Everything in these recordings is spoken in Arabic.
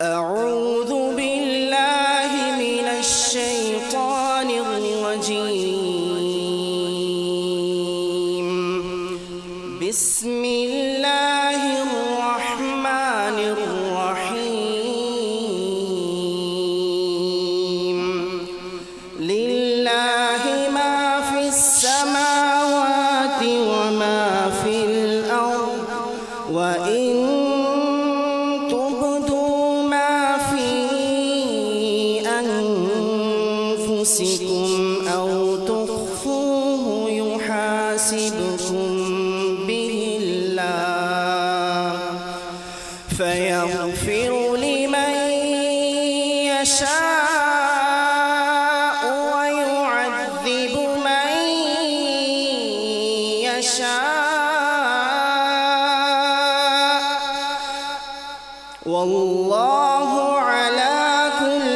أعوذ بالله من الشيطان الرجيم. بسم الله الرحمن الرحيم. لله ما في السماوات وما في الأرض وإن أنفسكم أو تخفوه يحاسبكم به الله فيغفر لمن يشاء ويعذب من يشاء. والله على كل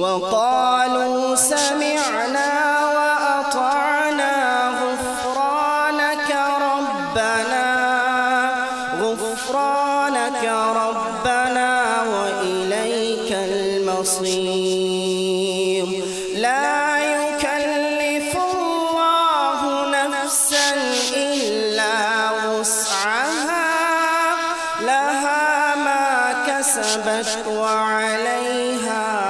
وقالوا سمعنا وأطعنا غفرانك ربنا غفرانك ربنا وإليك المصير. لا يكلف الله نفسا إلا وسعها لها ما كسبت وعليها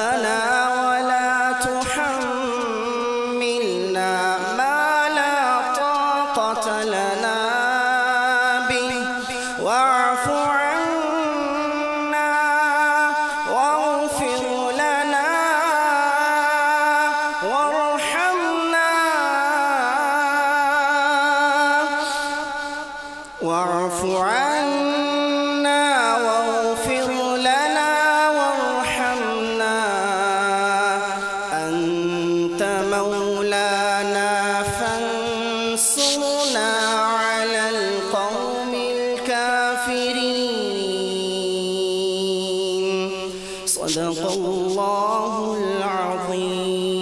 واعف عنا واغفر لنا وارحمنا. أنت مولانا فانصرنا على القوم الكافرين. صدق الله العظيم.